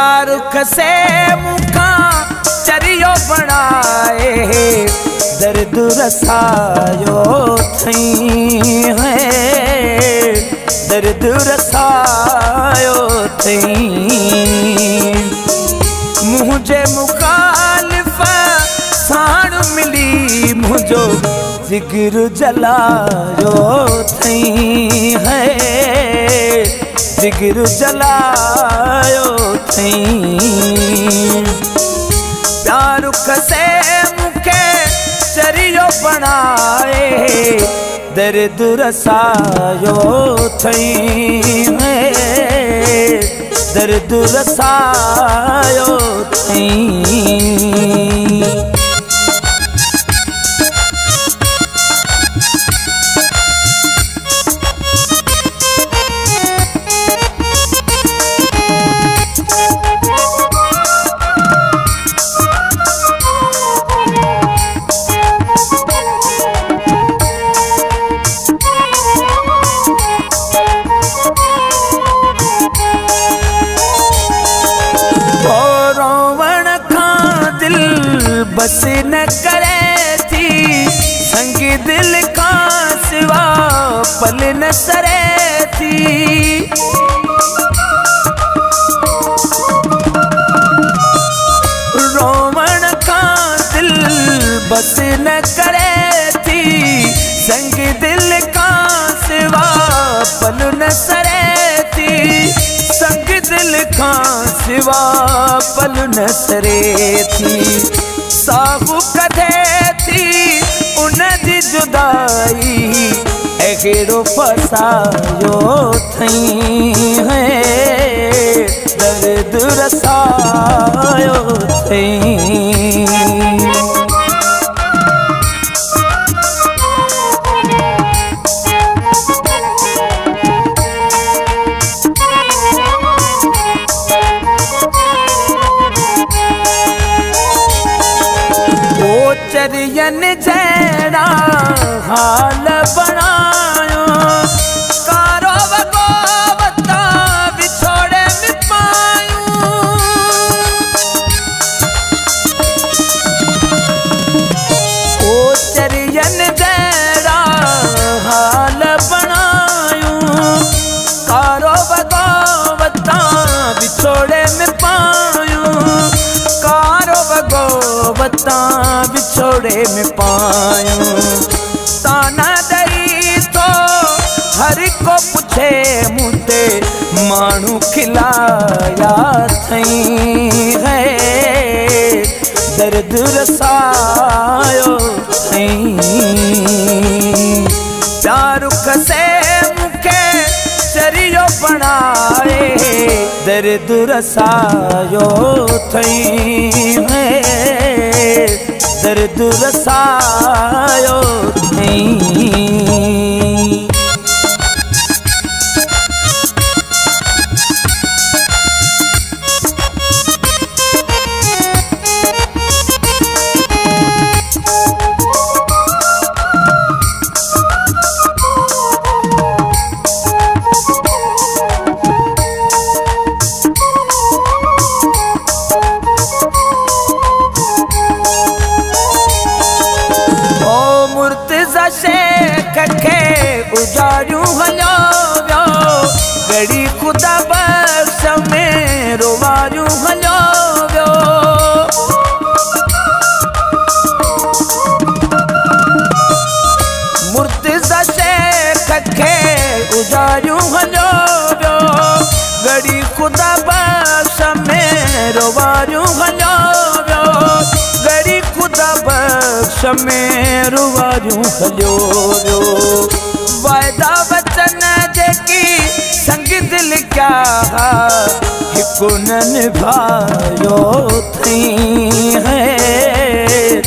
शाहरुख से मुखा चरियो बणाए। दर्द रसायो थई है। दर्द रसायो अथई मुंहिंजे मुखालिफ़ साण मिली मुंहिंजो जिगर जलायो अथई है। जिगर जलायो थई प्यार कसे मुखे चरियो बनाए दर्द रसायो थई है दर्द रसायो थई बस न करे थी। संग दिल का सिवा पल न सरे थी। रोवण खां दिल बस न करे थी। संग दिल का सिवा पल न सरे थी। संग दिल का सिवा पल न सरे थी। थी उन जी जुदाई अहिड़ो फसायो थई ओ चरियन जैड़ा हाल बिछोड़े में पायूं। ताना दई तो हर को पुछे मुते माण्हू खिलाया थई है। दर्द रसायो थई। मुखे चरियो बनाए, दर्द रसायो थई है। दर्द रसायो हलियो वियो घड़ी ख़ुदा बख़्श में रोवारियूं हलियो वियो मुर्तज़ा शेख खे उजाड़ियूं हलियो वियो घड़ी ख़ुदा बख़्श में रोवारियूं हलियो वियो घड़ी ख़ुदा हलियो वियो वाइदा वचन जेकी संग दिल क्या हिकु न थी है।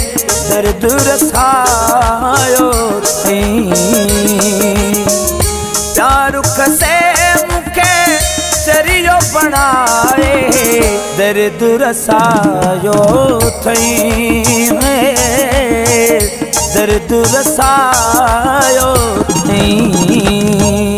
दर्द रसायो थी। प्यार कसे मुखे चरियो बनाए। दर्द रसायो थई है। दर्द वसायो नहीं